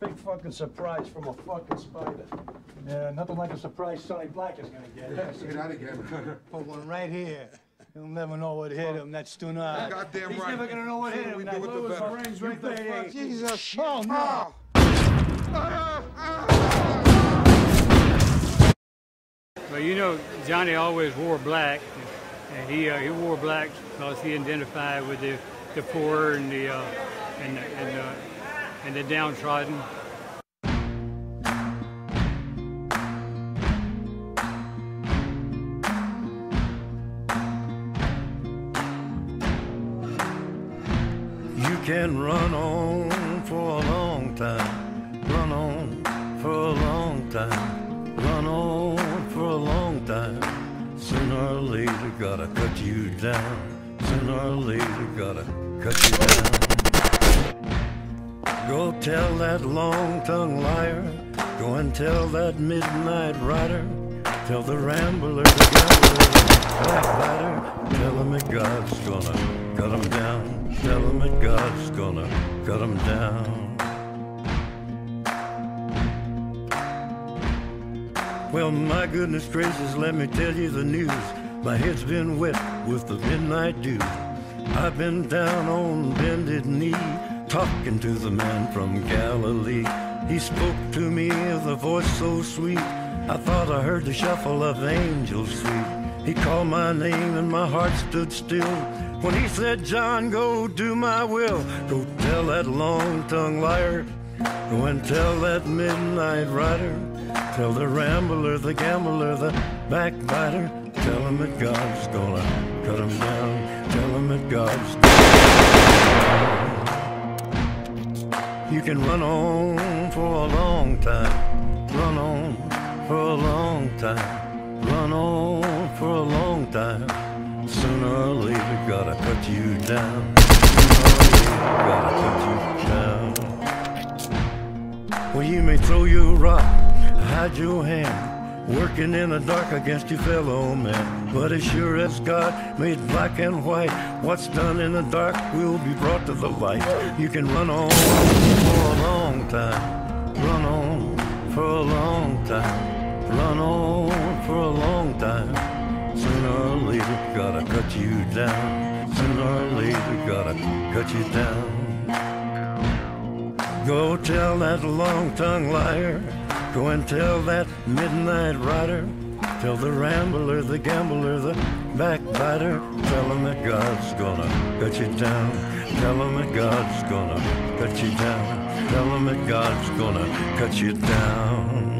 Big fucking surprise from a fucking spider. Yeah, nothing like a surprise Sonny Black is gonna get. Say that again. Put one right here. He'll never know what hit him. That's Stunard. Goddamn He's right. never gonna know what hit him. we That do it, the Lewis better. Range right there. it. Jesus. Oh, no. Well, you know, Johnny always wore black, and he uh, he wore black because he identified with the, the poor and the uh, and the, and, uh, and the downtrodden. You can run on for a long time, run on for a long time, run on for a long time. Sooner or later, gotta cut you down. Sooner or later, gotta cut you down. Go tell that long tongued liar, go and tell that midnight rider, tell the rambler, the gambler, backbiter, tell him that God's gonna cut him down. Tell him that God's gonna cut him down. Well, my goodness gracious, let me tell you the news. My head's been wet with the midnight dew. I've been down on bended knee, talking to the man from Galilee. He spoke to me with a voice so sweet, I thought I heard the shuffle of angels sweet. He called my name and my heart stood still. When he said, John, go do my will. Go tell that long-tongued liar. Go and tell that midnight rider. Tell the rambler, the gambler, the backbiter. Tell him that God's gonna cut him down. Tell him that God's gonna. You can run on for a long time. Run on for a long time. Run on for a long time. Sooner or later, gotta cut you down. Sooner or later, gotta cut you down. Well, you may throw your rock, hide your hand, working in the dark against your fellow man. But as sure as God made black and white, what's done in the dark will be brought to the light. You can run on for a long time, run on for a long time, run on for a long time. Sooner or later, gotta cut you down. Sooner or later, gotta cut you down. Go tell that long-tongued liar. Go and tell that midnight rider. Tell the rambler, the gambler, the backbiter. Tell him that God's gonna cut you down. Tell him that God's gonna cut you down. Tell him that God's gonna cut you down.